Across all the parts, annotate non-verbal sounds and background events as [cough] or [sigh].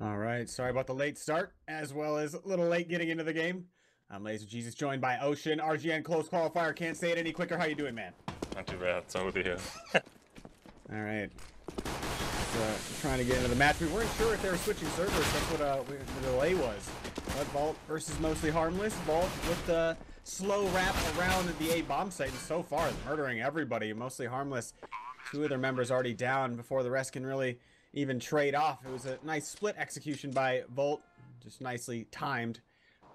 All right, sorry about the late start, as well as a little late getting into the game. I'm Laser Jesus, joined by Ocean, RGN close qualifier. Can't say it any quicker. How you doing, man? Not too bad. So with you. All right. Uh, trying to get into the match. We weren't sure if they were switching servers. That's what uh, the delay was. But Vault versus Mostly Harmless. Vault with the slow wrap around the A bomb site, and so far murdering everybody. Mostly Harmless. Two of their members already down before the rest can really even trade off. It was a nice split execution by Vault, just nicely timed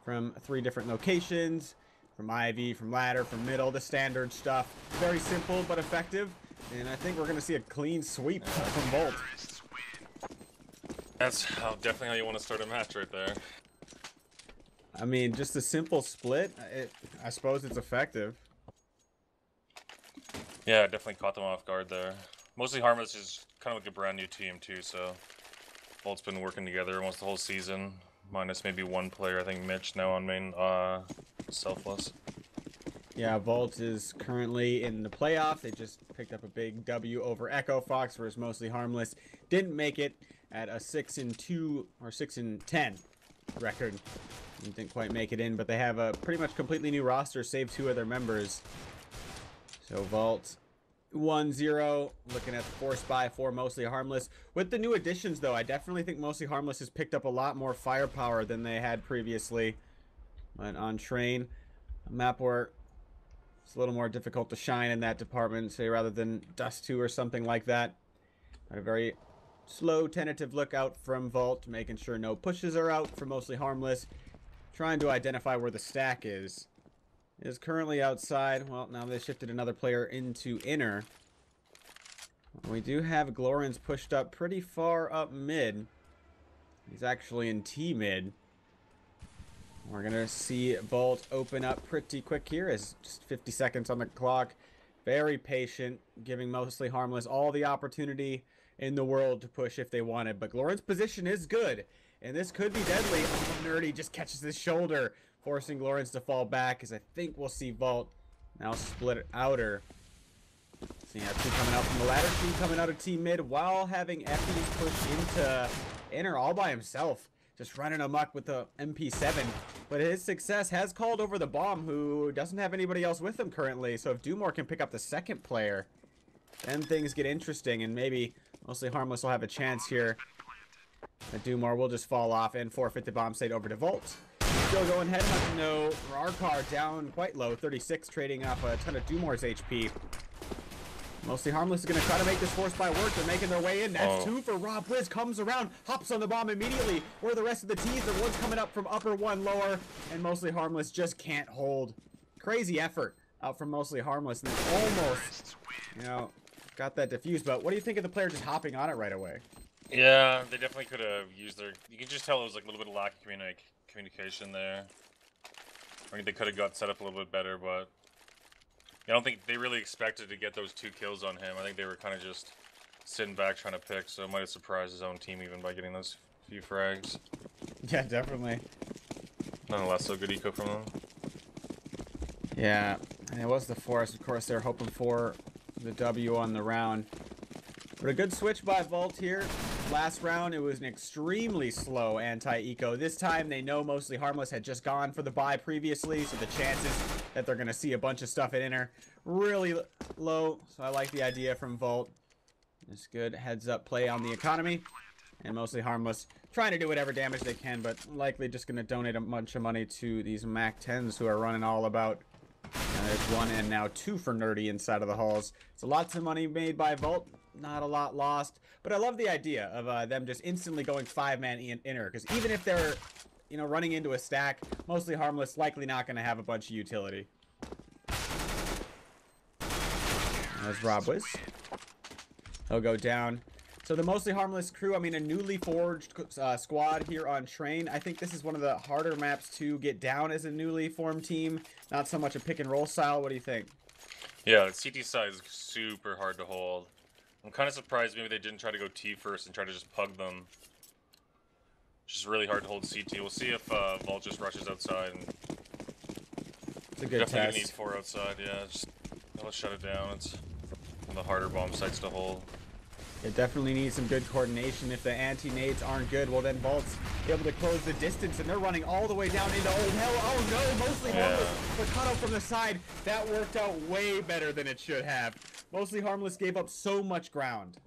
from three different locations, from Ivy, from ladder, from middle, the standard stuff. Very simple but effective, and I think we're going to see a clean sweep from Vault. That's how, definitely how you want to start a match right there. I mean, just a simple split, it, I suppose it's effective. Yeah, definitely caught them off guard there. Mostly Harmless is kind of like a brand new team too, so Vault's been working together almost the whole season, minus maybe one player. I think Mitch now on main, uh, selfless. Yeah, Vault is currently in the playoff. They just picked up a big W over Echo Fox, whereas mostly harmless didn't make it at a six and two or six and ten record. Didn't quite make it in, but they have a pretty much completely new roster, save two of their members. So Vault 1-0, looking at the Force buy for Mostly Harmless. With the new additions, though, I definitely think Mostly Harmless has picked up a lot more firepower than they had previously. But on Train, map where it's a little more difficult to shine in that department, say, rather than Dust 2 or something like that. A very slow, tentative look out from Vault, making sure no pushes are out for Mostly Harmless. Trying to identify where the stack is is currently outside. Well, now they shifted another player into inner. We do have Glorans pushed up pretty far up mid. He's actually in T mid. We're going to see Vault open up pretty quick here as just 50 seconds on the clock. Very patient, giving mostly harmless all the opportunity in the world to push if they wanted. But Glorans' position is good, and this could be deadly. Oh, Nerdy just catches his shoulder forcing Lawrence to fall back as I think we'll see Vault now split outer. Seeing how two coming out from the ladder, two coming out of team mid while having Effie push into inner all by himself. Just running amok with the MP7. But his success has called over the bomb who doesn't have anybody else with him currently. So if Dumore can pick up the second player, then things get interesting and maybe mostly Harmless will have a chance here. But Dumore will just fall off and forfeit the bomb site over to Vault. Still going head hunting though. Rarkar down quite low, 36, trading off a ton of Dumore's HP. Mostly Harmless is going to try to make this force buy work. They're making their way in. That's oh. two for Rob Blizz. Comes around, hops on the bomb immediately. Where the rest of the T's, the one's coming up from upper one, lower, and Mostly Harmless just can't hold. Crazy effort out from Mostly Harmless. And almost, you know, got that defused. But what do you think of the player just hopping on it right away? Yeah, they definitely could have used their... You can just tell it was like a little bit of lack of communication communication there. I mean, they could have got set up a little bit better, but I don't think they really expected to get those two kills on him. I think they were kind of just sitting back trying to pick, so it might have surprised his own team even by getting those few frags. [laughs] Yeah, definitely. Nonetheless, so good eco from them. Yeah, and it was the forest. Of course, they're hoping for the W on the round. But a good switch by Vault here. Last round, it was an extremely slow anti-eco. This time, they know Mostly Harmless had just gone for the buy previously, so the chances that they're going to see a bunch of stuff at inner really low. So I like the idea from Vault. It's good heads-up play on the economy. And Mostly Harmless trying to do whatever damage they can, but likely just going to donate a bunch of money to these MAC-10s who are running all about. And there's one and now two for Nerdy inside of the halls. So lots of money made by Vault not a lot lost. But I love the idea of uh, them just instantly going five-man in inner, because even if they're, you know, running into a stack, mostly harmless, likely not going to have a bunch of utility. As Rob was. He'll go down. So the mostly harmless crew, I mean, a newly forged uh, squad here on Train. I think this is one of the harder maps to get down as a newly formed team. Not so much a pick and roll style. What do you think? Yeah, the CT side is super hard to hold. I'm kind of surprised maybe they didn't try to go T first and try to just pug them. It's just really hard to hold CT. We'll see if uh, Vault just rushes outside. And it's a good definitely test. need four outside. Yeah, just let's shut it down. It's one of the harder bomb sites to hold. It definitely needs some good coordination. If the anti-nades aren't good, well then Vault's able to close the distance, and they're running all the way down into Old Hell. Oh no, mostly Yeah. harmless, but cut out from the side. That worked out way better than it should have. Mostly harmless gave up so much ground.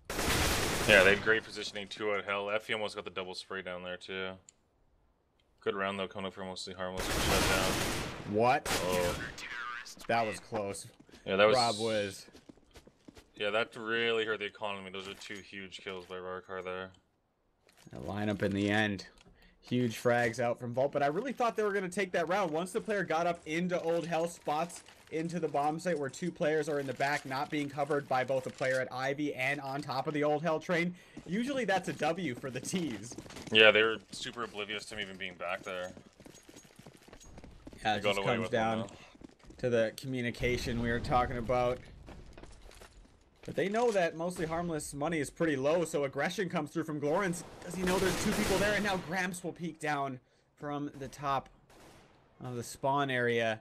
Yeah, they had great positioning too at hell. Effie almost got the double spray down there too. Good round though, coming for mostly harmless. Shut down. What? Oh, That was close. yeah, that was. Rob was. Yeah, that really hurt the economy. Those are two huge kills by Rarkar there. The lineup in the end. Huge frags out from Vault, but I really thought they were going to take that round. Once the player got up into Old Hell spots into the bomb site where two players are in the back, not being covered by both a player at Ivy and on top of the Old Hell train, usually that's a W for the T's. Yeah, they were super oblivious to him even being back there. Yeah, it just comes down to the communication we were talking about. But they know that mostly harmless money is pretty low, so aggression comes through from Glorens. Does he know there's two people there? And now Gramps will peek down from the top of the spawn area.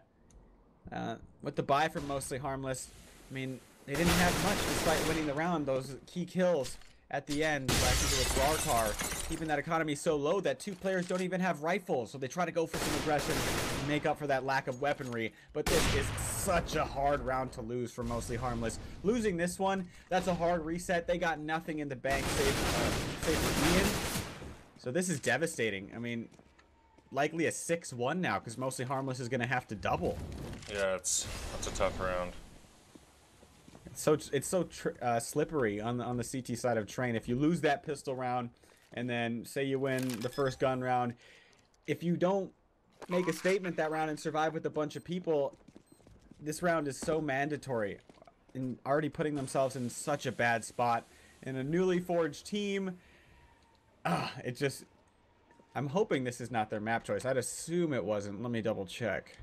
Uh, with the buy from mostly harmless, I mean, they didn't have much despite winning the round. Those key kills at the end, back into the Rarkar, keeping that economy so low that two players don't even have rifles. So they try to go for some aggression make up for that lack of weaponry. But this is such a hard round to lose for mostly harmless. Losing this one, that's a hard reset. They got nothing in the bank save, uh, save for Ian. So this is devastating. I mean, likely a 6-1 now because mostly harmless is going to have to double. Yeah, it's that's a tough round. It's so it's so tr- uh, slippery on the on the CT side of train. If you lose that pistol round, and then say you win the first gun round, if you don't make a statement that round and survive with a bunch of people, this round is so mandatory, and already putting themselves in such a bad spot in a newly forged team. Ah, it just. I'm hoping this is not their map choice. I'd assume it wasn't. Let me double check.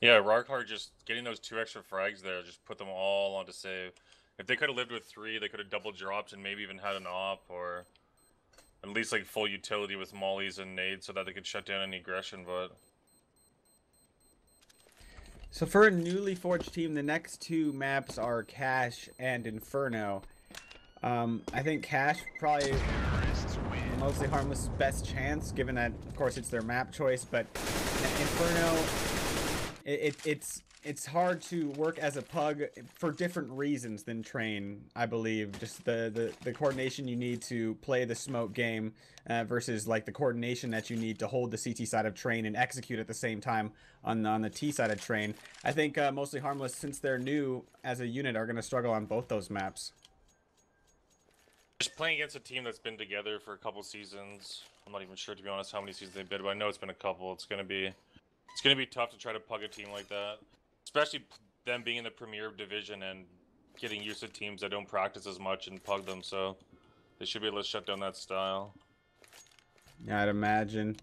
Yeah, Rarkar just getting those two extra frags there, just put them all onto save. If they could have lived with three, they could have double dropped and maybe even had an op or at least like full utility with mollies and nades so that they could shut down any aggression. But So for a newly forged team, the next two maps are Cache and Inferno. Um, I think Cache probably mostly harmless best chance, given that of course it's their map choice. But Inferno, it, it it's it's hard to work as a pug for different reasons than train. I believe just the the, the coordination you need to play the smoke game uh, versus like the coordination that you need to hold the CT side of train and execute at the same time on on the T side of train. I think uh, mostly harmless since they're new as a unit are going to struggle on both those maps. just playing against a team that's been together for a couple seasons. I'm not even sure to be honest how many seasons they've been, but I know it's been a couple. It's gonna be it's gonna be tough to try to pug a team like that, especially them being in the Premier Division and getting used to teams that don't practice as much and pug them. So they should be able to shut down that style. Yeah, I'd imagine.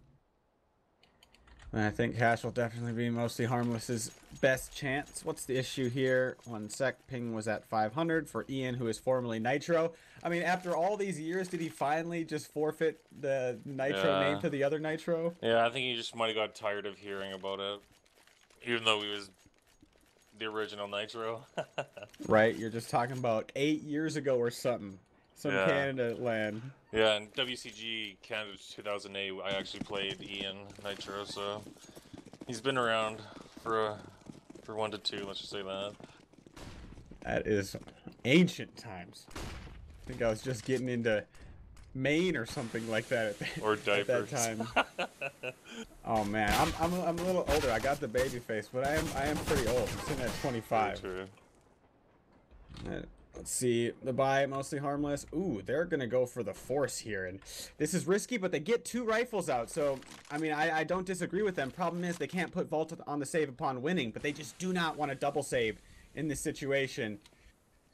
And I think Cache will definitely be mostly harmless's best chance. What's the issue here? One sec. Ping was at 500 for Ian, who is formerly Nitro. I mean, after all these years, did he finally just forfeit the Nitro Yeah. name to the other Nitro? Yeah, I think he just might have got tired of hearing about it, even though he was the original Nitro. [laughs] Right? You're just talking about eight years ago or something. Some Yeah. Canada land. Yeah, and WCG Canada 2008, I actually played Ian Nitro, so he's been around for a, for one to two. Let's just say that. That is ancient times. I think I was just getting into Maine or something like that at, the, Or [laughs] at that time. [laughs] Oh man, I'm, I'm, a- I'm a little older. I got the baby face, but I am I am pretty old. I'm sitting at 25. True. Uh, Let's see. The buy mostly harmless. Ooh, they're gonna go for the force here, and this is risky, but they get two rifles out. So I mean, I, I don't disagree with them. Problem is they can't put Vault on the save upon winning, but they just do not want to double save in this situation.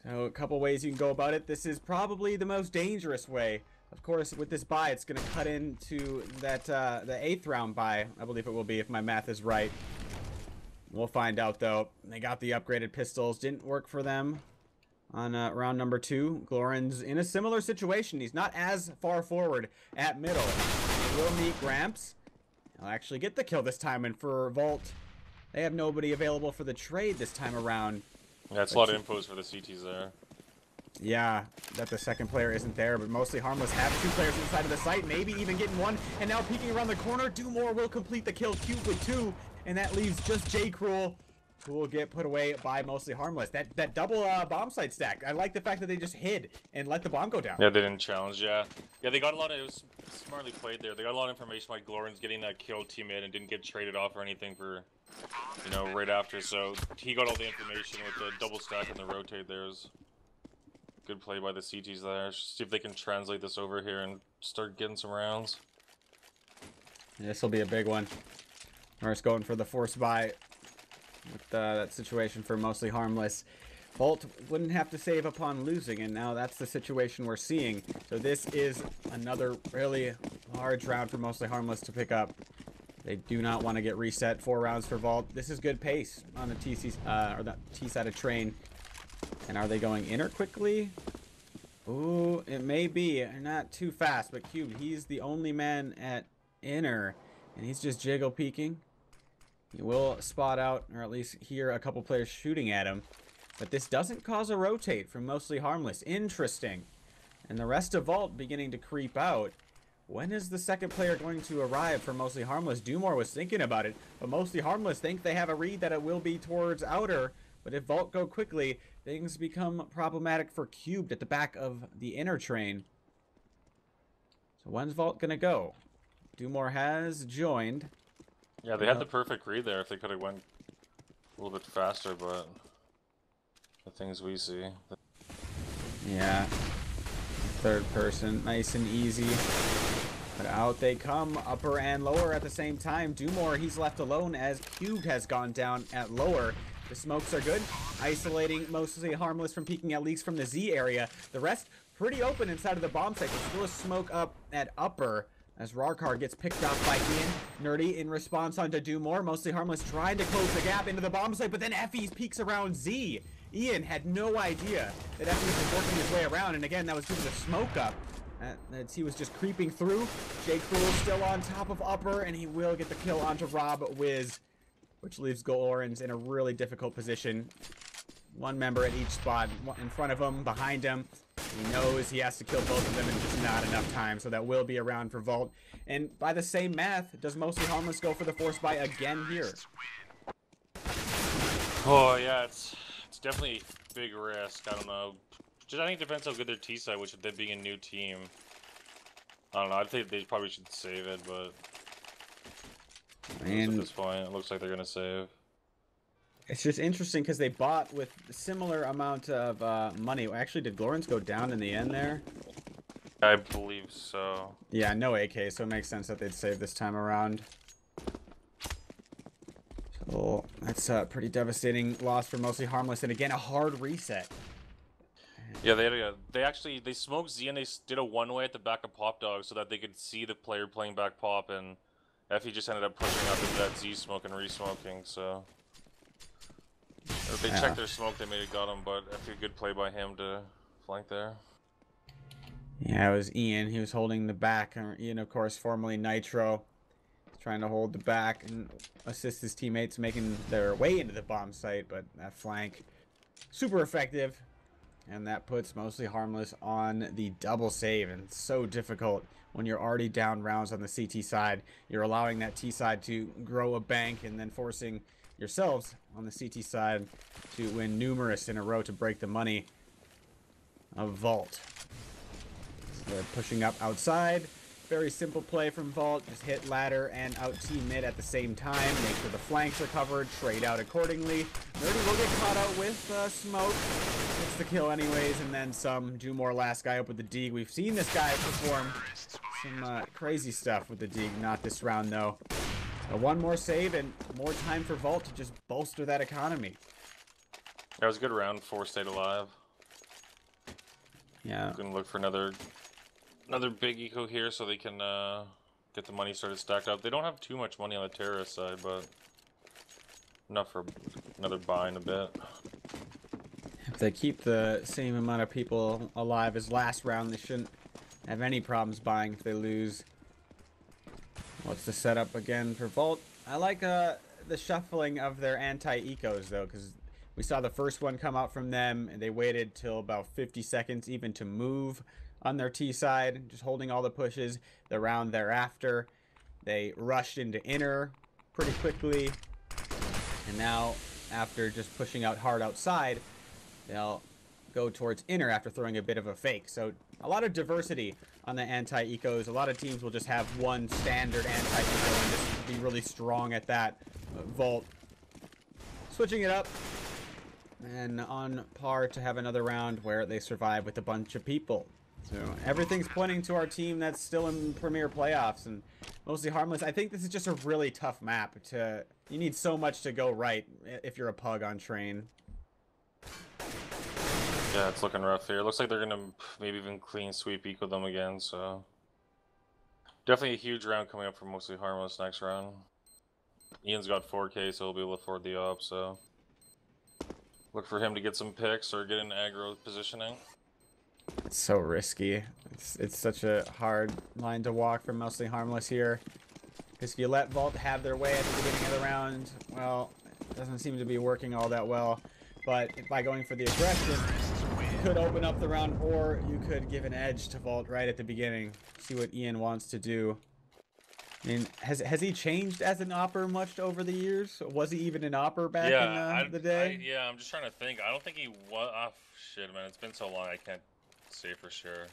So a couple ways you can go about it. This is probably the most dangerous way. Of course, with this buy, it's gonna cut into that uh, the eighth round buy. I believe it will be if my math is right. We'll find out though. They got the upgraded pistols. Didn't work for them on uh, round number two. Glorin's in a similar situation. He's not as far forward at middle. He will meet Gramps. He'll actually get the kill this time. And for Vault, they have nobody available for the trade this time around. Yeah, it's a lot of infos for the CTs there. Yeah, that the second player isn't there, but mostly harmless. Have two players inside of the site, maybe even getting one. And now peeking around the corner, Do more will complete the kill. Cube with two, and that leaves just J. Cruel, who will get put away by mostly harmless. That that double uh, bomb site stack. I like the fact that they just hid and let the bomb go down. Yeah, they didn't challenge. Yeah, yeah, they got a lot of. It was smartly played there. They got a lot of information like Glorin's getting that kill teammate and didn't get traded off or anything for, you know, right after. So he got all the information with the double stack and the rotate. There's good play by the CTs there. See if they can translate this over here and start getting some rounds. This will be a big one. Norris going for the force buy with uh, that situation for mostly harmless. Vault wouldn't have to save upon losing, and now that's the situation we're seeing. So this is another really large round for mostly harmless to pick up. They do not want to get reset. Four rounds for Vault. This is good pace on the TC uh, or the T side of train. And are they going inner quickly? Ooh, it may be. Not too fast, but Cube, he's the only man at inner. And he's just jiggle peeking. He will spot out, or at least hear a couple players shooting at him. But this doesn't cause a rotate from mostly harmless. Interesting. And the rest of Vault beginning to creep out. When is the second player going to arrive for Mostly Harmless? Dumore was thinking about it, but Mostly Harmless think they have a read that it will be towards Outer. But if Vault go quickly, things become problematic for Cubed at the back of the inner train. So when's Vault gonna go? Dumore has joined. Yeah, they had the perfect read there if they could have went a little bit faster, but the things we see. Yeah. Third person, nice and easy. But out they come, upper and lower at the same time. Dumore, he's left alone as Cubed has gone down at lower. The smokes are good, isolating mostly harmless from peeking at leaks from the Z area. The rest pretty open inside of the bomb site. Still a smoke up at upper as Rarkar gets picked off by Ian. Nerdy in response on to do more, mostly harmless, trying to close the gap into the bomb site, but then Effie's peeks around Z. Ian had no idea that Effie's was working his way around, and again, that was due to the smoke up. Uh, he was just creeping through. J. Cruel still on top of upper, and he will get the kill onto Rob Wiz which leaves Gorons in a really difficult position. One member at each spot, in front of him, behind him. He knows he has to kill both of them and just not enough time, so that will be a round for Vault. And by the same math, does Mostly Harmless go for the Force Buy again here? Oh, yeah, it's it's definitely big risk. I don't know. Just I think it depends how good their T side, which them being a new team. I don't know. I think they probably should save it, but and at this point, it looks like they're gonna save. It's just interesting because they bought with similar amount of uh, money. Actually, did Glorens go down in the end there? I believe so. Yeah, no AK, so it makes sense that they'd save this time around. So that's a pretty devastating loss for mostly harmless, and again a hard reset. Yeah, they had a, they actually they smoked Z and they did a one way at the back of Pop Dog so that they could see the player playing back Pop and Effie just ended up pushing up into that Z smoke and re-smoking, so... If they yeah. checked their smoke, they may have got him, but Effie, good play by him to flank there. Yeah, it was Ian. He was holding the back. And Ian, of course, formerly Nitro. Trying to hold the back and assist his teammates making their way into the bomb site, but that flank, super effective. And that puts mostly harmless on the double save, and so difficult when you're already down rounds on the CT side. You're allowing that T side to grow a bank and then forcing yourselves on the CT side to win numerous in a row to break the money of Vault. So they're pushing up outside. Very simple play from Vault. Just hit ladder and out T mid at the same time. Make sure the flanks are covered. Trade out accordingly. Nerdy will get caught out with uh, smoke. Gets the kill anyways, and then some. Do more last guy up with the D. We've seen this guy perform some uh, crazy stuff with the Deeg. Not this round, though. So one more save and more time for Vault to just bolster that economy. That was a good round. Four stayed alive. Yeah. I'm Gonna look for another another big eco here so they can uh, get the money started stacked up. They don't have too much money on the terrorist side, but enough for another buy in a bit. If they keep the same amount of people alive as last round, they shouldn't have any problems buying if they lose. What's the setup again for Vault? I like uh, the shuffling of their anti-ecos, though, because We saw the first one come out from them, and they waited till about 50 seconds even to move on their T side, just holding all the pushes. The round thereafter, they rushed into inner pretty quickly, and now after just pushing out hard outside, they'll go towards inner after throwing a bit of a fake. So a lot of diversity on the anti-ecos. A lot of teams will just have one standard anti-eco and just be really strong at that. Uh, Vault switching it up and on par to have another round where they survive with a bunch of people. So everything's pointing to our team that's still in Premier playoffs and mostly harmless. I think this is just a really tough map to you need so much to go right if you're a pug on train. Yeah, it's looking rough here. Looks like they're gonna maybe even clean sweep eco them again, so definitely a huge round coming up for mostly harmless next round. Ian's got 4k, so he'll be able to afford the op, so look for him to get some picks or get an aggro positioning. It's so risky. It's, it's such a hard line to walk for mostly harmless here. Because if you let Vault have their way at the beginning of the round, well, it doesn't seem to be working all that well. But by going for the aggression, could open up the round, or you could give an edge to Vault right at the beginning. See what Ian wants to do. I mean, has has he changed as an opper much over the years? Was he even an opper back yeah, in uh, I, the day? I, yeah, I'm just trying to think. I don't think he was. Oh, shit, man. It's been so long, I can't say for sure.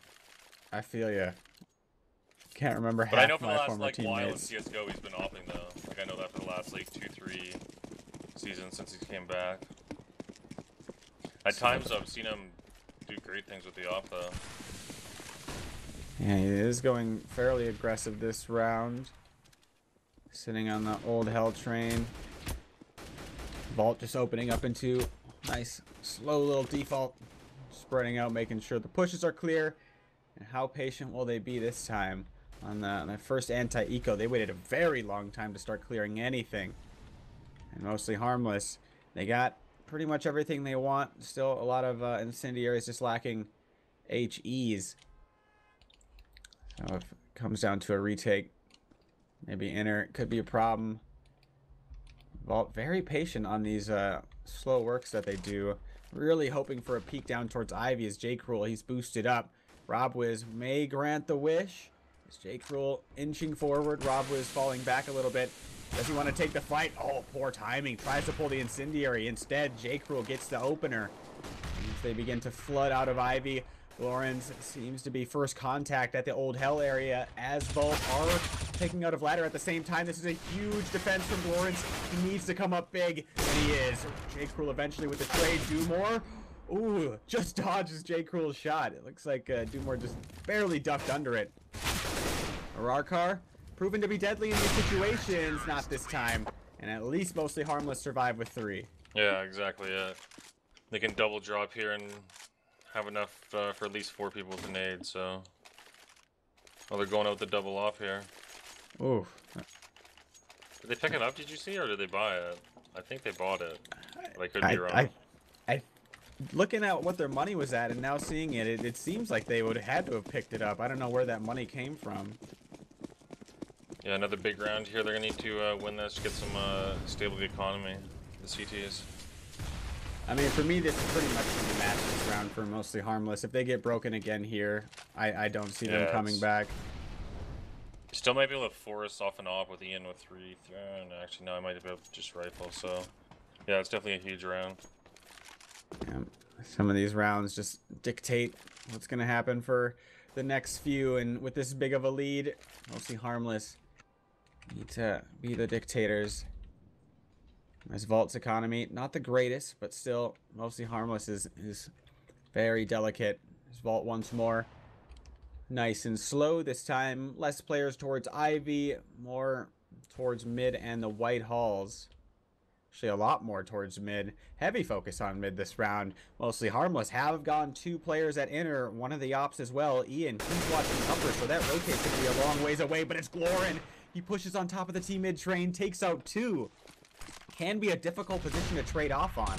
I feel ya. Can't remember But I know for the last like while in. CS:GO, he's been opping though. Like I know that for the last like two, three seasons since he came back. At times, I've seen him do great things with the op though. Yeah, he is going fairly aggressive this round. Sitting on the old hell train. Vault just opening up into nice, slow little default. Spreading out, making sure the pushes are clear. And how patient will they be this time? On the, on the first anti-eco, they waited a very long time to start clearing anything. And mostly harmless. They got pretty much everything they want. Still a lot of uh, incendiaries just lacking HEs. So if it comes down to a retake, maybe inner could be a problem. Vault very patient on these uh, slow works that they do. Really hoping for a peek down towards Ivy as Jake Cruel. He's boosted up. Rob Wiz may grant the wish. Is Jake Cruel inching forward? Rob Wiz falling back a little bit. Does he want to take the fight? Oh, poor timing. Tries to pull the incendiary. Instead, J. Cruel gets the opener. As they begin to flood out of Ivy, Lawrence seems to be first contact at the old hell area as both are taking out of ladder at the same time. This is a huge defense from Lawrence. He needs to come up big, and he is. J. Cruel eventually with the trade. Dumore, ooh, just dodges J. Cruel's shot. It looks like uh, Dumore just barely ducked under it. Ararkar, proven to be deadly in these situations, not this time. And at least mostly harmless survive with three. Yeah, exactly. Yeah, they can double drop here and have enough uh, for at least four people to nade. So, well, they're going out the double off here. Ooh, Did they pick it up? Did you see, or did they buy it? I think they bought it. But I could be I, wrong. I, I, looking at what their money was at and now seeing it, it, it seems like they would have had to have picked it up. I don't know where that money came from. Yeah, another big round here. They're gonna need to uh, win this, get some uh, stable the economy. The CTs. I mean, for me, this is pretty much the match this round for mostly harmless. If they get broken again here, I, I don't see them coming it's- back. Still might be able to force off and off with Ian with three. Th uh, no, actually, no, I might be able to just rifle. So, yeah, it's definitely a huge round. Yeah, some of these rounds just dictate what's going to happen for the next few. And with this big of a lead, mostly harmless, need to be the dictators. As Vault's economy, not the greatest, but still mostly harmless is, is very delicate. Vault once more. Nice and slow this time. Less players towards Ivy, more towards mid and the White Halls. Actually, a lot more towards mid. Heavy focus on mid this round. Mostly harmless. Have gone two players at inner. One of the ops as well. Ian, he's watching upper, so that rotate's going to be a long ways away. But it's Glorin. He pushes on top of the team mid train, takes out two. Can be a difficult position to trade off on.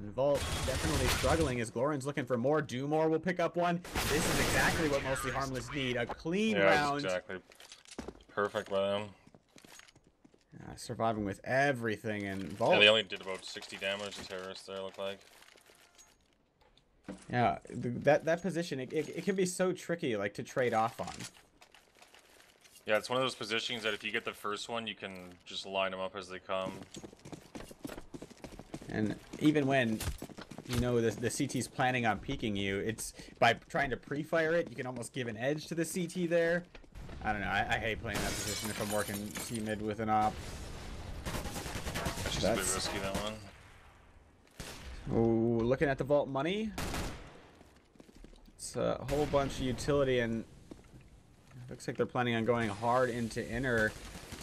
And Vault definitely struggling as Glorin's looking for more. Dumore will pick up one. This is exactly what mostly harmless need. A clean yeah, round. exactly. Perfect by them. Uh, surviving with everything and Vault. Yeah, they only did about 60 damage to terrorists there, look like. Yeah, th- that that position it, it, it can be so tricky, like to trade off on. Yeah, it's one of those positions that if you get the first one, you can just line them up as they come. And even when you know the the CT's planning on peeking you, it's by trying to pre-fire it, you can almost give an edge to the CT there. I don't know. I, I hate playing that position if I'm working T mid with an op. That's just a bit risky, that one. Oh, looking at the vault money. It's a whole bunch of utility and looks like they're planning on going hard into inner.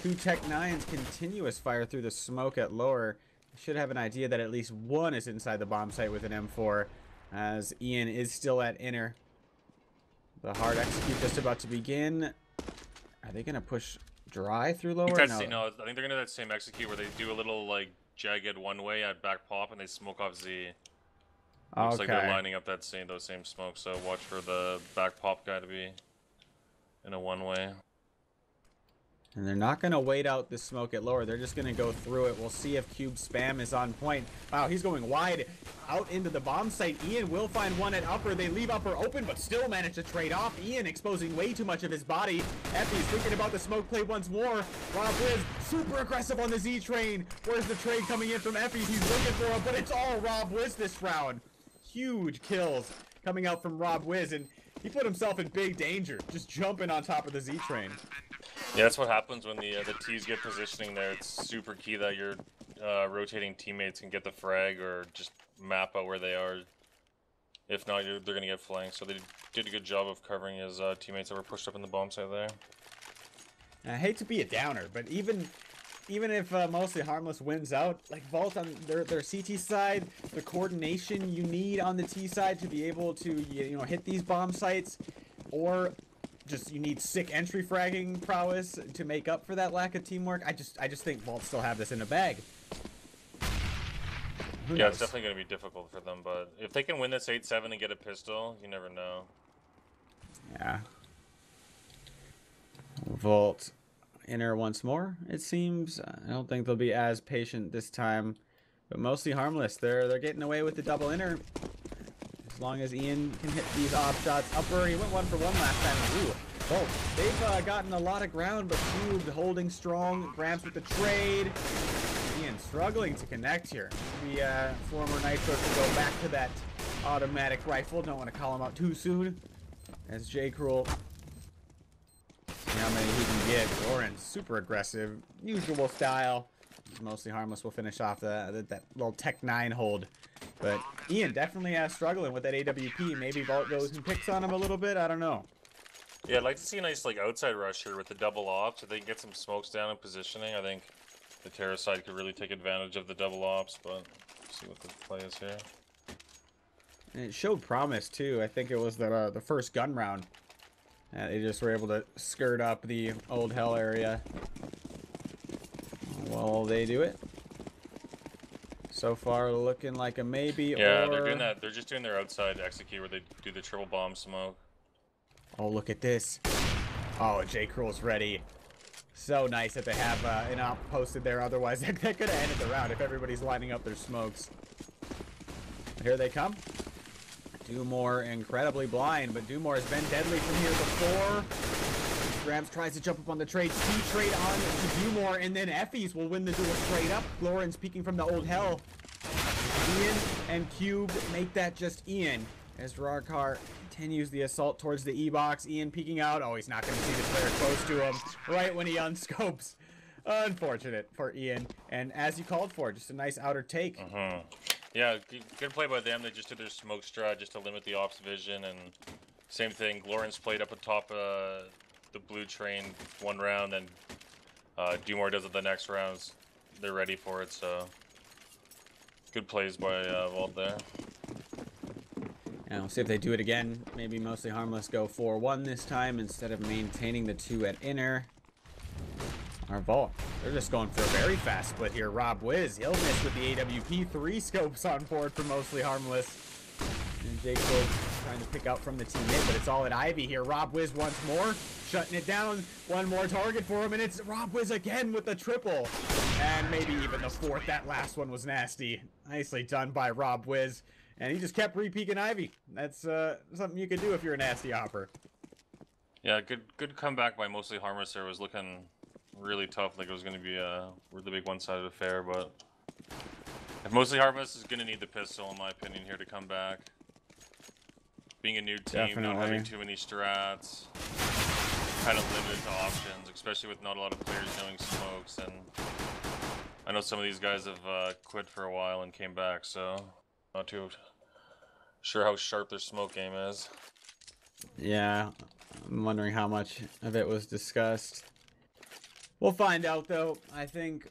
Two Tech Nines continuous fire through the smoke at lower. Should have an idea that at least one is inside the bomb site with an M4 as Ian is still at inner. The hard execute just about to begin. Are they going to push dry through I lower? think, that's, no, I think they're gonna do that same execute where they do a little like jagged one way at back pop and they smoke off Z. Looks like they're lining up that same those same smokes, so watch for the back pop guy to be in a one way. And they're not going to wait out the smoke at lower. They're just going to go through it. We'll see if Cube Spam is on point. Wow, he's going wide out into the bomb site. Ian will find one at upper. They leave upper open, but still manage to trade off. Ian exposing way too much of his body. Effie's thinking about the smoke play once more. Rob Wiz, super aggressive on the Z train. Where's the trade coming in from Effie? He's looking for him, but it's all Rob Wiz this round. Huge kills coming out from Rob Wiz, and he put himself in big danger, just jumping on top of the Z train. Yeah, that's what happens when the uh, the T's get positioning there. It's super key that your uh, rotating teammates can get the frag or just map out where they are. If not, you're, they're gonna get flanked. So they did a good job of covering his uh, teammates that were pushed up in the bomb site there. I hate to be a downer, but even even if uh, mostly harmless wins out, like Vault on their their CT side, the coordination you need on the T side to be able to you know hit these bomb sites, or just you need sick entry fragging prowess to make up for that lack of teamwork. I just I just think Vault still have this in a bag. Who Yeah, it's definitely gonna be difficult for them, but if they can win this 8-7 and get a pistol, you never know. Yeah. Vault inner once more, it seems. I don't think they'll be as patient this time, but mostly harmless. They're they're getting away with the double inner. As long as Ian can hit these off shots upper, he went one for one last time. Ooh, Vault. They've uh, gotten a lot of ground, but Cube holding strong. Gramps with the trade. Ian struggling to connect here. The uh, former Nitro to go back to that automatic rifle. Don't want to call him out too soon. As J. Cruel See how many he can get. Lauren, super aggressive, usual style. He's mostly harmless. We'll finish off the, the that little Tech 9 hold. But Ian definitely uh, struggling with that AWP. Maybe Vault goes and picks on him a little bit. I don't know. Yeah, I'd like to see a nice like outside rush here with the double ops. If they can get some smokes down and positioning, I think the terror side could really take advantage of the double ops. But see what the play is here. And it showed promise too. I think it was the uh, the first gun round. Uh, they just were able to skirt up the old hell area. while they do it. So far, looking like a maybe. Yeah, or... they're doing that. They're just doing their outside execute where they do the triple bomb smoke. Oh, look at this. Oh, J. Cruel's ready. So nice that they have uh, an op posted there. Otherwise, [laughs] that could have ended the round if everybody's lining up their smokes. Here they come. Dumore incredibly blind, but Dumore has been deadly from here before. Grams tries to jump up on the trade. T trade on to Dumore, and then Effie's will win the duel straight up. Lauren's peeking from the old hell. Ian and Cube make that just Ian as Rarkar continues the assault towards the E-box. Ian peeking out. Oh, he's not going to see the player close to him right when he unscopes. Unfortunate for Ian. And as you called for, just a nice outer take. Hmm. Yeah, good, play by them. They just did their smoke strat just to limit the ops vision, and same thing. Lawrence played up atop uh, the blue train one round, and uh, Dumore does it the next rounds. They're ready for it, so good plays by uh, Vault there. And we'll see if they do it again. Maybe mostly harmless go 4-1 this time instead of maintaining the two at inner. Our vault. They're just going for a very fast split here. Rob Wiz, he'll miss with the AWP. Three scopes on board for mostly harmless. And will trying to pick out from the teammate, but it's all at Ivy here. Rob Wiz once more, shutting it down. One more target for him, and it's Rob Wiz again with the triple. And maybe even the fourth. That last one was nasty. Nicely done by Rob Wiz. And he just kept re-peeking Ivy. That's uh, something you could do if you're a nasty hopper. Yeah, good good comeback by mostly harmless there. Was looking really tough, like it was going to be a really big one-sided affair, but if mostly harmless is going to need the pistol, in my opinion, here to come back. Being a new team, Definitely. not having too many strats, kind of limited to options, especially with not a lot of players knowing smokes. And I know some of these guys have uh, quit for a while and came back, so not too sure how sharp their smoke game is. Yeah, I'm wondering how much of it was discussed. We'll find out, though. I think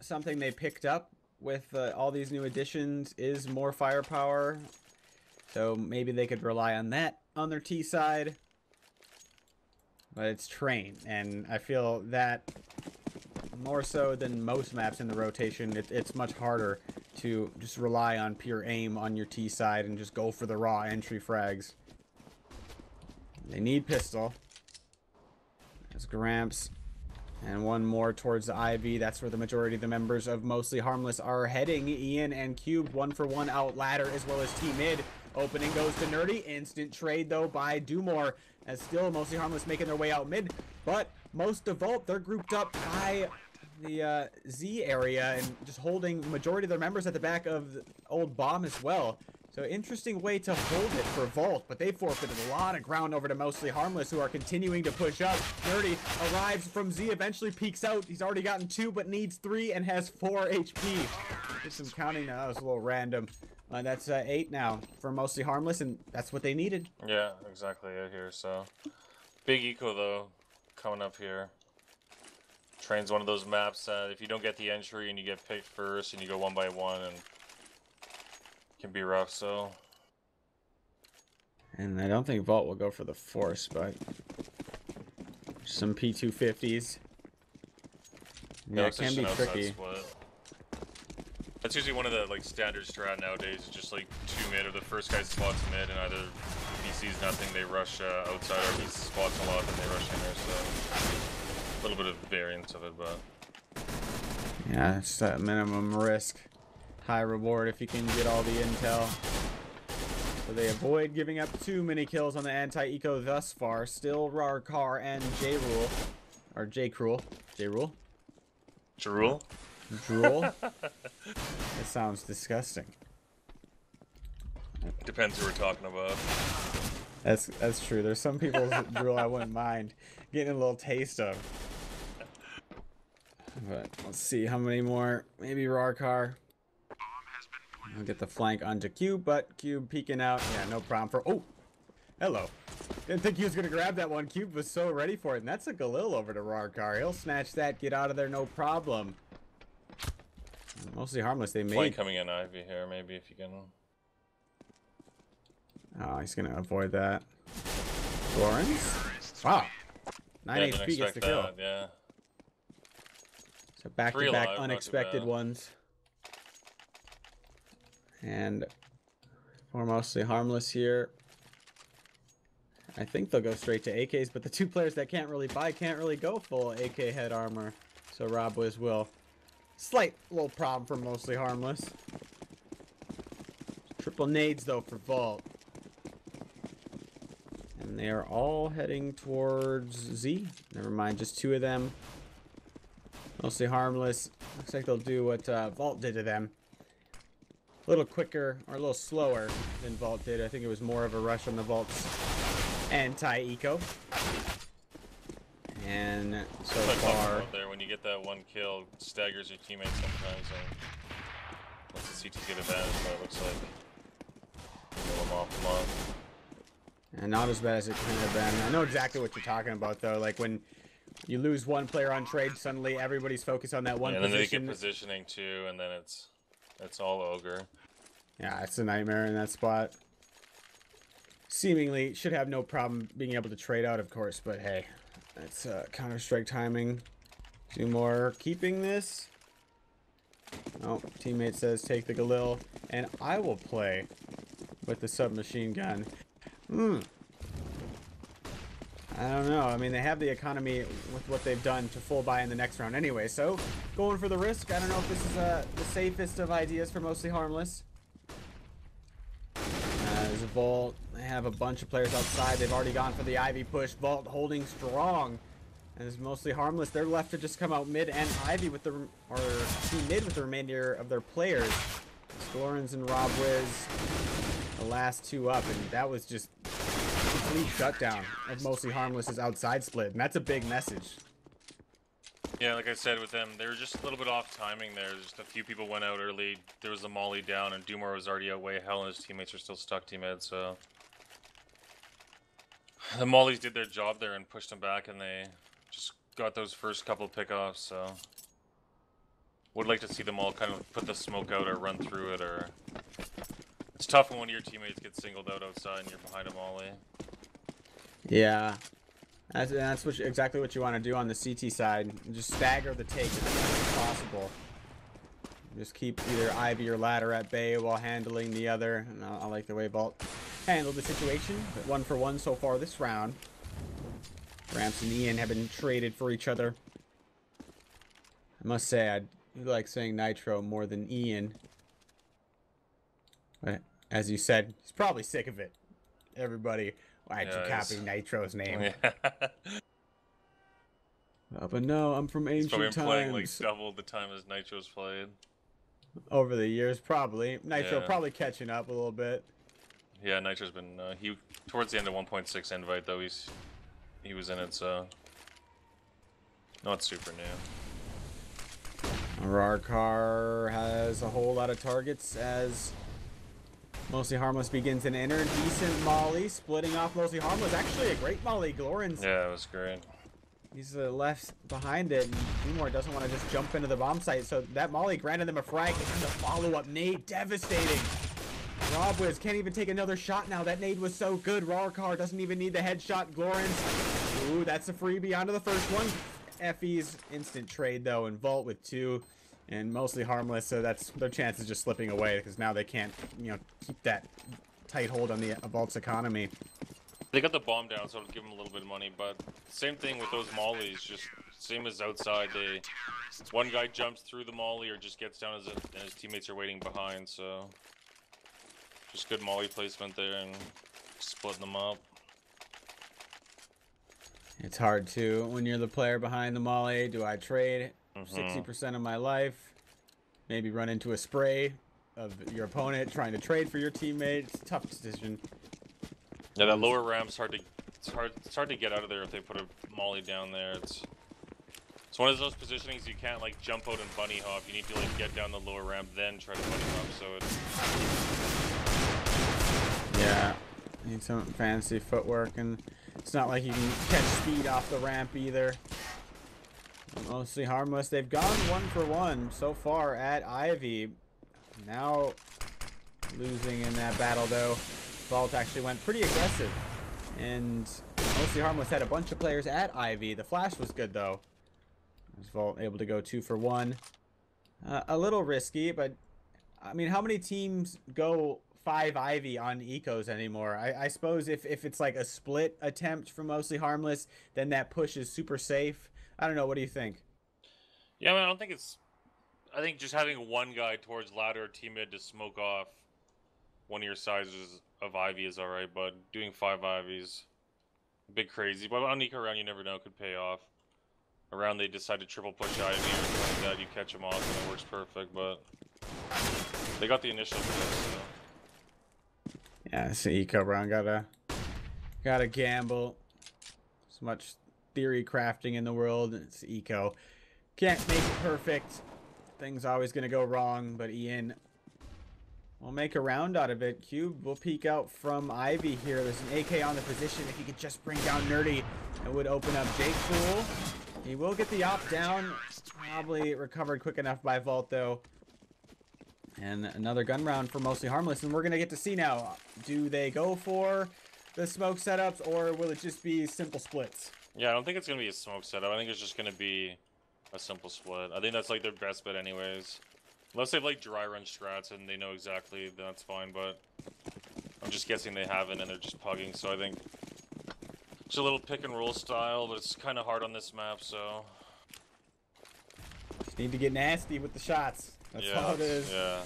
something they picked up with uh, all these new additions is more firepower. So maybe they could rely on that on their T side. But it's train, and I feel that more so than most maps in the rotation, it, it's much harder to just rely on pure aim on your T side and just go for the raw entry frags. They need pistol. There's Gramps. And one more towards the Ivy. That's where the majority of the members of Mostly Harmless are heading. Ian and Cube, one for one out ladder, as well as T mid. Opening goes to Nerdy. Instant trade, though, by Dumore. As still Mostly Harmless making their way out mid. But most of Vault, they're grouped up by the uh, Z area and just holding majority of their members at the back of the old bomb as well. So interesting way to hold it for Vault, but they forfeited a lot of ground over to Mostly Harmless, who are continuing to push up. Nerdy arrives from Z, eventually peeks out. He's already gotten two, but needs three and has four HP. Did some counting now. That was a little random. Uh, that's uh, eight now for Mostly Harmless, and that's what they needed. Yeah, exactly. I here, so. Big eco though, coming up here. Train's one of those maps that if you don't get the entry and you get picked first and you go one by one and can be rough. So And I don't think Vault will go for the Force, but some P250s. Yeah, it can be tricky. That's usually one of the like standard strat nowadays. Is just like two mid or the first guy spots mid and either he sees nothing they rush uh, outside or he spots a lot and they rush in there. So a little bit of variance of it, but Yeah, it's that minimum risk, high reward if you can get all the intel. So they avoid giving up too many kills on the anti-eco thus far. Still Rarkar and J-Rule. Or J-Cruel. J-Rule? Jarul. Drool? [laughs] that sounds disgusting. Depends who we're talking about. That's that's true. There's some people's [laughs] drool I wouldn't mind getting a little taste of. But let's see how many more. Maybe Rarkar. I'll get the flank onto Cube, but Cube peeking out. Yeah, no problem for. Oh, hello. Didn't think he was gonna grab that one. Cube was so ready for it, and that's a Galil over to Rarkar. He'll snatch that, get out of there, no problem. Mostly harmless. They Flank made. coming in Ivy here, maybe if you can. Oh, he's gonna avoid that. Florence. Wow. Ah, nine yeah, didn't HP gets the kill. that. Yeah. So back-to-back too unexpected ones. And we're mostly harmless here. I think they'll go straight to AKs, but the two players that can't really buy can't really go full AK head armor. So Rob Wiz will. Slight little problem for mostly harmless. Triple nades though for Vault. And they are all heading towards Z. Never mind, just two of them. Mostly harmless. Looks like they'll do what uh, Vault did to them. A little quicker or a little slower than Vault did. I think it was more of a rush on the Vault's anti-eco. And so what far, there. When you get that one kill, staggers your teammates sometimes. And once the CTs get advantage, but it looks like kill them off them off. and not as bad as it could have been. I know exactly what you're talking about though. Like when you lose one player on trade, suddenly everybody's focused on that one and then they position. get positioning too, and then it's it's all ogre. Yeah, it's a nightmare in that spot. Seemingly should have no problem being able to trade out, of course, but hey, that's uh, Counter Strike timing. Two more keeping this. Oh, teammate says take the Galil, and I will play with the submachine gun. Hmm. I don't know. I mean, they have the economy with what they've done to full buy in the next round anyway. So, going for the risk. I don't know if this is uh, the safest of ideas for mostly harmless. As Vault, they have a bunch of players outside. They've already gone for the Ivy push. Vault holding strong. And it's mostly harmless. They're left to just come out mid and Ivy with the or mid with the remainder of their players. Scorins and Rob Wiz, the last two up, and that was just complete shutdown of mostly harmless's outside split, and that's a big message. Yeah, like I said with them, they were just a little bit off timing there. Just a few people went out early. There was a molly down, and Dumor was already out way hell, and his teammates are still stuck team ed, so... The mollies did their job there and pushed them back, and they just got those first couple pickoffs, so... Would like to see them all kind of put the smoke out or run through it, or... It's tough when one of your teammates gets singled out outside and you're behind them a molly. Eh? Yeah, that's, that's what exactly what you want to do on the CT side. Just stagger the take as much as possible. Just keep either Ivy or Ladder at bay while handling the other. And I, I like the way Vault handled the situation. But one for one so far this round. Ramps and Ian have been traded for each other. I must say, I like saying Nitro more than Ian. But as you said, he's probably sick of it. Everybody, why'd Yeah, you copy Nitro's name? Yeah. [laughs] Uh, but no, I'm from He's probably ancient been playing like double the time as Nitro's played. Over the years, probably. Nitro Yeah. probably catching up a little bit. Yeah, Nitro's been uh, he towards the end of 1.6 invite though he's he was in it so not super new. Rarkar has a whole lot of targets as Mostly Harmless begins an inner. Decent Molly, splitting off Mostly Harmless. Actually, a great Molly. Glorins, Yeah, it was great. he's uh, left behind it. And Seymour doesn't want to just jump into the bomb site. So that Molly granted them a frag. And the follow-up nade, devastating. Rob Wiz can't even take another shot now. That nade was so good. Rarkar doesn't even need the headshot. Glorins. Ooh, that's a freebie onto the first one. Effie's instant trade though, and Vault with two, and mostly harmless. So that's their chances just slipping away because now they can't, you know, keep that tight hold on the uh, Vault's economy. They got the bomb down, so it'll give them a little bit of money. But same thing with those mollies, just same as outside. They one guy jumps through the molly or just gets down as it, and his teammates are waiting behind. So just good molly placement there and splitting them up. It's hard to when you're the player behind the molly. Do I trade Mhm. 60% of my life? Maybe run into a spray of your opponent trying to trade for your teammate. It's a tough decision. Yeah, that lower ramp's hard to it's hard it's hard to get out of there if they put a molly down there. It's it's one of those positionings you can't like jump out and bunny hop. You need to like get down the lower ramp then try to bunny hop. So it's Yeah, need some fancy footwork, and it's not like you can catch speed off the ramp either. Mostly harmless. They've gone one for one so far at Ivy. Now losing in that battle though. Vault actually went pretty aggressive, and mostly harmless had a bunch of players at Ivy. The flash was good though. Vault able to go two for one? Uh, a little risky, but I mean, how many teams go five Ivy on ecos anymore? I, I suppose if, if it's like a split attempt for mostly harmless, then that push is super safe. I don't know. What do you think? Yeah, I, mean, I don't think it's. I think just having one guy towards ladder or team mid to smoke off one of your sizes of Ivy is alright, but doing five Ivies, a bit crazy. But on Eco round, you never know, could pay off. Around they decide to triple push Ivy or something like that, you catch them off and it works perfect, but they got the initial this, so. Yeah, an eco round. Gotta gotta gamble. So much theory crafting in the world. It's eco. Can't make it perfect. Things always gonna go wrong. But Ian will make a round out of it. Cube will peek out from Ivy here. There's an AK on the position. If he could just bring down Nerdy, it would open up Jake Fool. He will get the op down. Probably recovered quick enough by Vault though. And another gun round for mostly harmless, and we're gonna get to see now. Do they go for the smoke setups, or will it just be simple splits? Yeah, I don't think it's gonna be a smoke setup. I think it's just gonna be a simple split. I think that's like their best bet, anyways. Unless they've like dry run strats and they know exactly, then that's fine. But I'm just guessing they haven't and they're just pugging. So I think it's a little pick and roll style, but it's kind of hard on this map. So Just need to get nasty with the shots. That's yeah, all it is. yeah.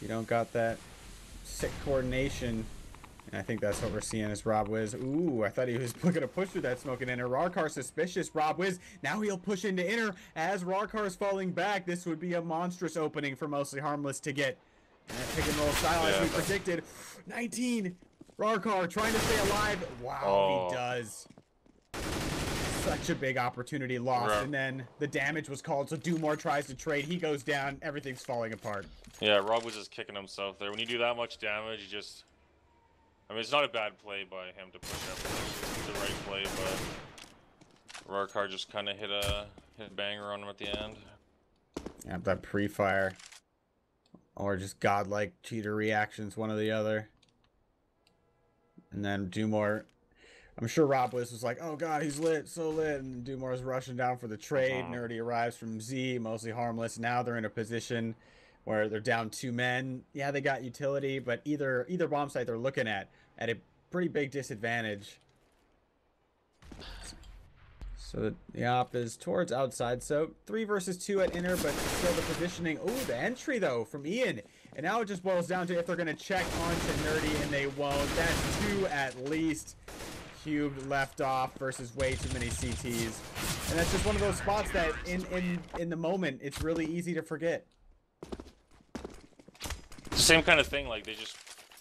You don't got that sick coordination. And I think that's what we're seeing as Rob Wiz. Ooh, I thought he was [laughs] looking to push through that smoke and inner. Rarkar suspicious. Rob Wiz, now he'll push into inner. As Rarkar is falling back, this would be a monstrous opening for Mostly Harmless to get. And that pick and roll style, as we predicted. 19. Rarkar trying to stay alive. Wow, Oh. he does. Such a big opportunity lost. Right. And then the damage was called, so Dumore tries to trade. He goes down. Everything's falling apart. Yeah, Rob was just kicking himself there. When you do that much damage, you just. I mean, it's not a bad play by him to push up. It's the right play, but. Rarkar just kind of hit a, hit a banger on him at the end. Yeah, that pre-fire. Or just godlike cheater reactions, one or the other. And then Dumore. I'm sure Rob Bliss was like, oh god, he's lit, so lit. And Dumore's rushing down for the trade. Uh-huh. Nerdy arrives from Z, mostly harmless. Now they're in a position where they're down two men. Yeah, they got utility, but either either bomb site they're looking at at a pretty big disadvantage. So the op is towards outside. So three versus two at inner, but still the positioning. Oh, the entry though from Ian. And now it just boils down to if they're gonna check onto Nerdy and they won't. That's two at least. Cubed left off versus way too many CTs. And that's just one of those spots that in in in the moment it's really easy to forget. Same kind of thing. Like they just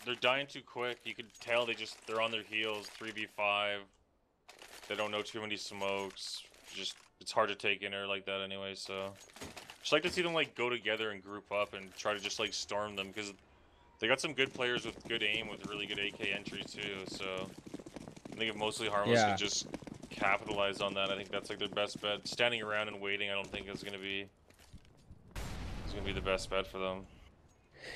they're dying too quick. You could tell they just they're on their heels. Three v five. They don't know too many smokes. Just it's hard to take inner like that anyway. So just like to see them like go together and group up and try to just like storm them because they got some good players with good aim with really good AK entry too. So I think if mostly harmless Yeah. can just capitalize on that, I think that's like their best bet. Standing around and waiting, I don't think is gonna be is gonna be the best bet for them.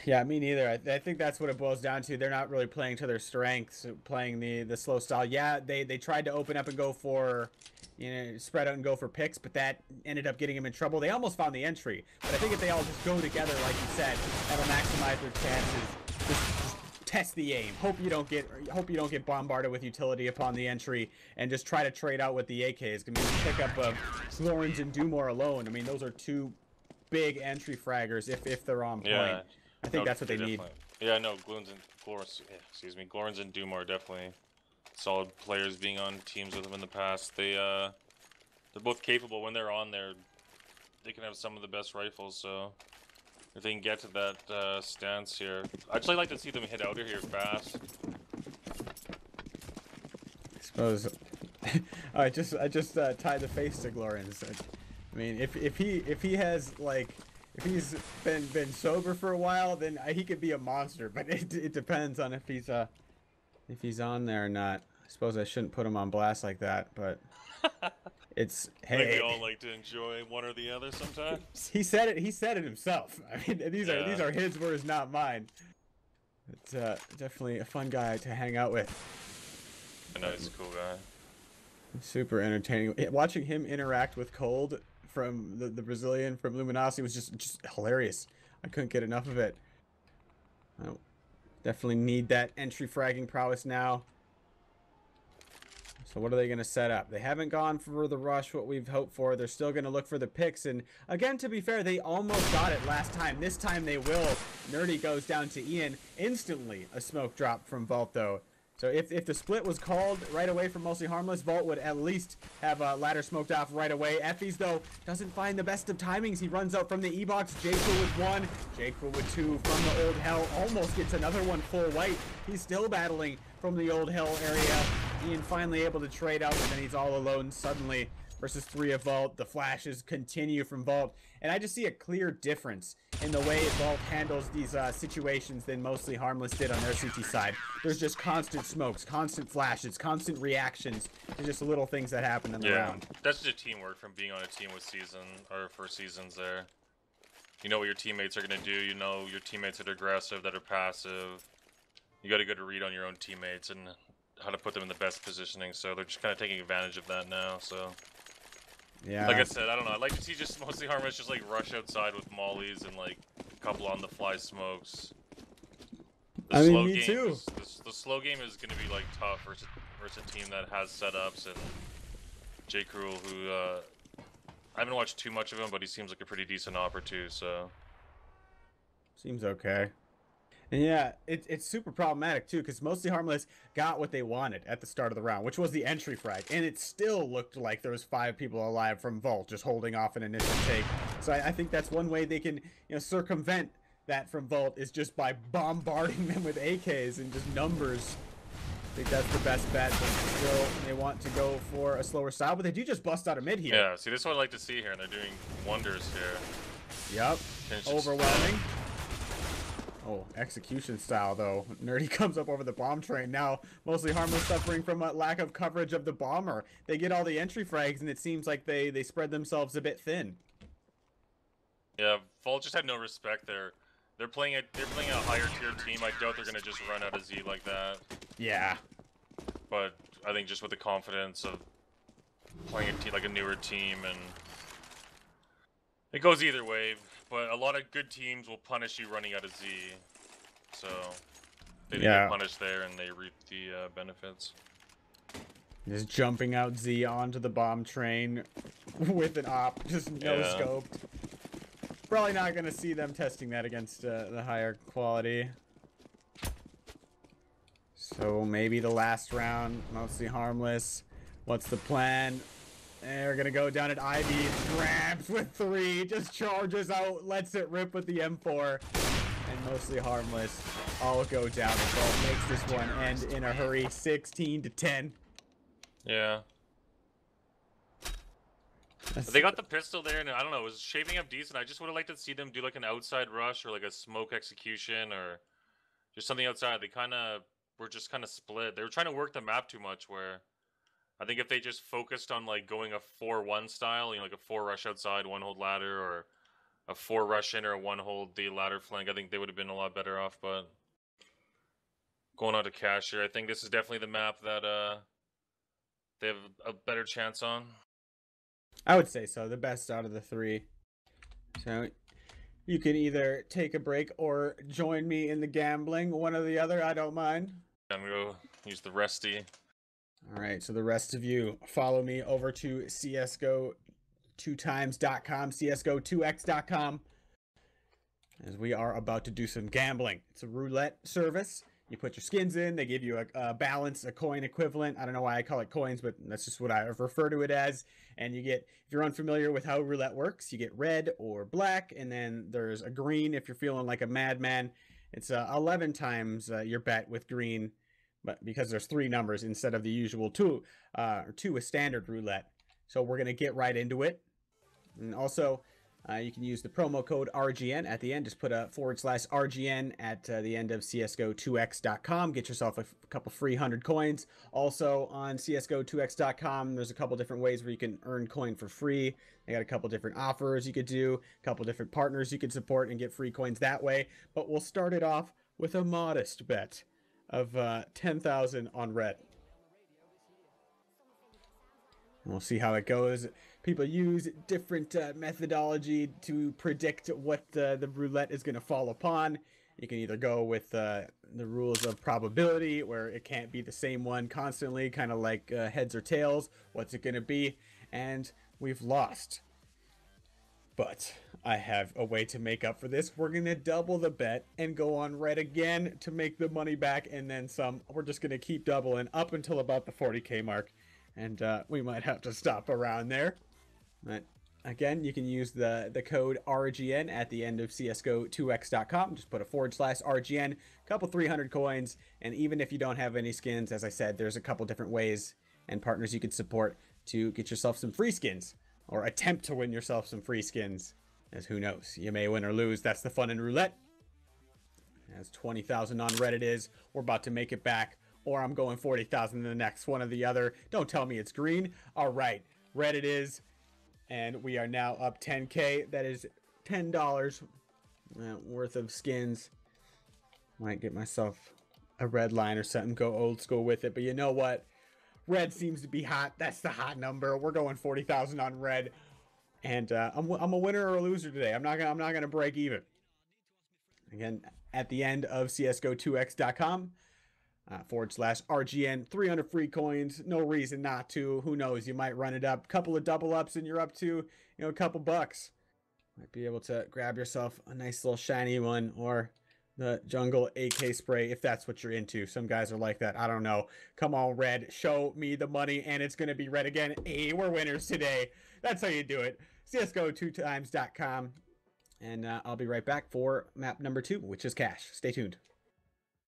Yeah, me neither. I, I think that's what it boils down to. They're not really playing to their strengths, playing the the slow style. Yeah, they they tried to open up and go for, you know, spread out and go for picks, but that ended up getting them in trouble. They almost found the entry, but I think if they all just go together, like you said, that'll maximize their chances. Just, just test the aim. Hope you don't get hope you don't get bombarded with utility upon the entry, and just try to trade out with the AKs. I mean, the pickup of Lawrence and Dumore alone. I mean, those are two big entry fraggers if if they're on point. Yeah. I think No, that's what they need. Yeah, no, Gloons and Glorins, yeah, excuse me, Glorins and Doom are definitely solid players. Being on teams with them in the past, they uh, they're both capable when they're on there. They can have some of the best rifles. So if they can get to that uh, stance here, I'd actually like to see them hit out of here fast. I suppose. [laughs] I just I just uh, tied the face to Glorins. I mean, if if he if he has like if he's been been sober for a while, then uh, he could be a monster. But it it depends on if he's uh if he's on there or not. I suppose I shouldn't put him on blast like that, but [laughs] it's I think hey. we all like to enjoy one or the other sometimes. [laughs] He said it. He said it himself. [laughs] I mean, these are these are his words, not mine. It's uh, definitely a fun guy to hang out with. I know he's a cool guy. Super entertaining. Watching him interact with Cold from the, the Brazilian from Luminosity was just just hilarious. I couldn't get enough of it. I definitely need that entry fragging prowess now. So what are they going to set up? They haven't gone for the rush, what we've hoped for. They're still going to look for the picks. And again, to be fair, they almost got it last time. This time they will. Nerdy goes down to Ian. Instantly a smoke drop from though. So if, if the split was called right away from Mostly Harmless, Vault would at least have uh, ladder smoked off right away. Effie's, though, doesn't find the best of timings. He runs out from the E-Box. Jacob with one. Jacob with two from the Old Hell. Almost gets another one full white. He's still battling from the Old Hell area. Ian finally able to trade out, and then he's all alone suddenly versus three of Vault. The flashes continue from Vault. And I just see a clear difference in the way Vault handles these uh, situations than mostly Harmless did on their CT side. There's just constant smokes, constant flashes, constant reactions to just little things that happen in the Yeah, round. that's just teamwork from being on a team with season or for seasons. There, you know what your teammates are gonna do. You know your teammates that are aggressive, that are passive. You got to a good read on your own teammates and how to put them in the best positioning. So they're just kind of taking advantage of that now. So, Yeah. like I said, I don't know. I'd like to see just [laughs] mostly harmless, just like rush outside with mollies and like a couple on the fly smokes. The I mean, slow me game too. Is, the, the slow game is going to be like tough versus versus a team that has setups and J. Cruel, who uh, I haven't watched too much of him, but he seems like a pretty decent opera too. So Seems okay. Yeah, it, it's super problematic too, because mostly harmless got what they wanted at the start of the round, which was the entry frag, and it still looked like there was five people alive from Vault just holding off an initial take. So I, I think that's one way they can, you know, circumvent that from Vault is just by bombarding [laughs] them with AKs and just numbers. I think that's the best bet. But still, they want to go for a slower style, but they do just bust out a mid here. yeah, see, this is what I like to see here, and they're doing wonders here. Yep. It's just- Overwhelming. Oh, execution style though. Nerdy [laughs] comes up over the bomb train now, mostly harmless suffering from a lack of coverage of the bomber. They get all the entry frags, and it seems like they they spread themselves a bit thin. Yeah, Vault just had no respect there. They're playing a they're playing a higher tier team. I doubt they're gonna just run out of Z like that. Yeah. But I think just with the confidence of playing a team like a newer team and it goes either way. But a lot of good teams will punish you running out of Z. So they didn't Yeah. get punished there and they reap the uh, benefits. Just jumping out Z onto the bomb train [laughs] with an op, just no Yeah. scoped. Probably not gonna see them testing that against uh, the higher quality. So maybe the last round, mostly harmless. What's the plan? They're gonna go down at Ivy, grabs with three, just charges out, lets it rip with the M4, and mostly harmless. All go down. The ball makes this one end in a hurry, 16 to 10. Yeah. That's- they got the pistol there, and I don't know, it was shaping up decent. I just would have liked to see them do like an outside rush or like a smoke execution or just something outside. They kind of were just kind of split. They were trying to work the map too much. Where I think if they just focused on like going a four-one style, you know, like a four rush outside, one hold ladder, or a four rush in or a one hold the ladder flank, I think they would have been a lot better off. But going on to Cashier, I think this is definitely the map that uh they have a better chance on. I would say so. The best out of the three. So you can either take a break or join me in the gambling. One or the other. I don't mind. I'm gonna go use the resty. All right. So the rest of you follow me over to CSGO two times.com, CSGO2x.com, as we are about to do some gambling. It's a roulette service. You put your skins in, they give you a, a balance, a coin equivalent. I don't know why I call it coins, but that's just what I refer to it as. And you get, if you're unfamiliar with how roulette works, you get red or black, and then there's a green if you're feeling like a madman. It's uh, 11 times uh, your bet with green, but because there's three numbers instead of the usual two, uh, two with standard roulette. So we're gonna get right into it. And also, uh, you can use the promo code RGN at the end. Just put a forward slash RGN at uh, the end of CSGO2x.com. Get yourself a, a couple free 100 coins. Also, on CSGO2x.com, there's a couple different ways where you can earn coin for free. They got a couple different offers you could do, a couple different partners you could support and get free coins that way. But we'll start it off with a modest bet of uh, 10,000 on red. And We'll see how it goes. People use different uh, methodology to predict what uh, the roulette is going to fall upon. You can either go with uh, the rules of probability, where it can't be the same one constantly, kind of like uh, heads or tails. What's it going to be? And we've lost. But I have a way to make up for this. We're going to double the bet and go on red again to make the money back and then some. We're just going to keep doubling up until about the 40k mark. And uh, we might have to stop around there. But again, you can use the, the code RGN at the end of CSGO2x.com. Just put a forward slash RGN, a couple 300 coins. And even if you don't have any skins, as I said, there's a couple different ways and partners you could support to get yourself some free skins or attempt to win yourself some free skins. As who knows, you may win or lose. That's the fun in roulette. As 20,000 on Reddit is, we're about to make it back, or I'm going 40,000 in the next one or the other. Don't tell me it's green. All right, Reddit is, and we are now up 10k. That is $10 uh, worth of skins. Might get myself a red line or something, go old school with it. But you know what? Red seems to be hot. That's the hot number. We're going 40,000 on red. And uh, I'm, I'm a winner or a loser today. I'm not gonna I'm not gonna break even. Again, at the end of CSGO2x.com uh, forward slash RGN. 300 free coins. No reason not to. Who knows? You might run it up. Couple of double ups and you're up to, you know, a couple bucks. Might be able to grab yourself a nice little shiny one or the jungle AK spray if that's what you're into. Some guys are like that. I don't know. Come on, red. Show me the money and it's going to be red again. Hey, we're winners today. That's how you do it. CSGO2times.com. And uh, I'll be right back for map number two, which is Cache. Stay tuned.